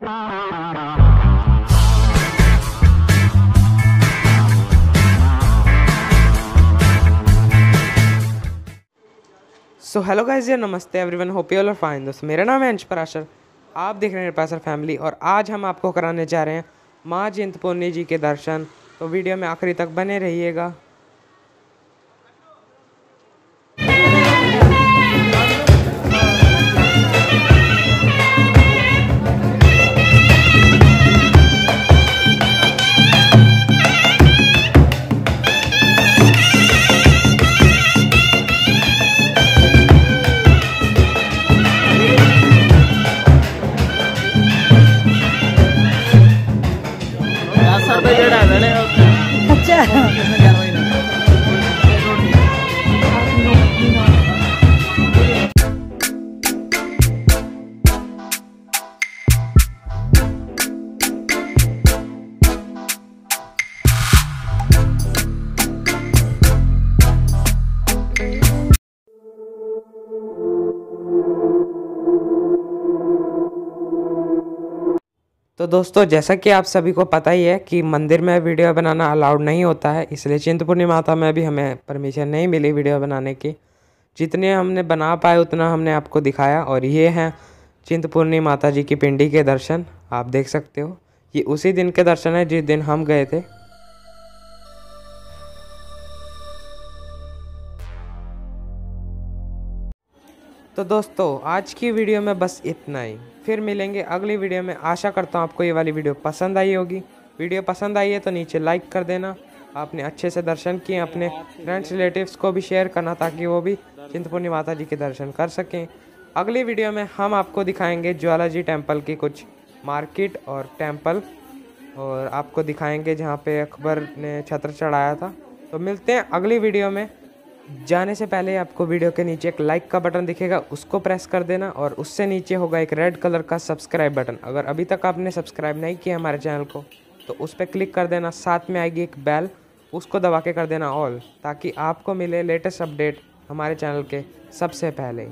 So hello guys यार नमस्ते everyone hope you all are fine दोस्त, मेरा नाम है अंश पराशर। आप देख रहे हैं निरपासर फैमिली और आज हम आपको कराने जा रहे हैं माँ चिंतपूर्णी जी के दर्शन। तो वीडियो में आखिरी तक बने रहिएगा। अच्छा। तो दोस्तों, जैसा कि आप सभी को पता ही है कि मंदिर में वीडियो बनाना अलाउड नहीं होता है, इसलिए चिंतपूर्णी माता में भी हमें परमिशन नहीं मिली वीडियो बनाने की। जितने हमने बना पाए, उतना हमने आपको दिखाया और ये हैं चिंतपूर्णी माता जी की पिंडी के दर्शन। आप देख सकते हो, ये उसी दिन के दर्शन है जिस दिन हम गए थे। तो दोस्तों, आज की वीडियो में बस इतना ही। फिर मिलेंगे अगली वीडियो में। आशा करता हूँ आपको ये वाली वीडियो पसंद आई होगी। वीडियो पसंद आई है तो नीचे लाइक कर देना। आपने अच्छे से दर्शन किए, अपने फ्रेंड्स रिलेटिव्स को भी शेयर करना ताकि वो भी चिंतपूर्णी माता जी के दर्शन कर सकें। अगली वीडियो में हम आपको दिखाएँगे ज्वाला जी टेंपल की कुछ मार्केट और टेंपल और आपको दिखाएँगे जहाँ पे अकबर ने छत्र चढ़ाया था। तो मिलते हैं अगली वीडियो में। जाने से पहले आपको वीडियो के नीचे एक लाइक का बटन दिखेगा, उसको प्रेस कर देना और उससे नीचे होगा एक रेड कलर का सब्सक्राइब बटन अगर अभी तक आपने सब्सक्राइब नहीं किया हमारे चैनल को तो उस पर क्लिक कर देना, साथ में आएगी एक बैल उसको दबा के कर देना ऑल ताकि आपको मिले लेटेस्ट अपडेट हमारे चैनल के सबसे पहले।